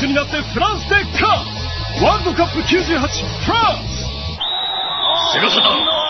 手になってフランスで勝つ。ワールドカップ98フランス。セガサだ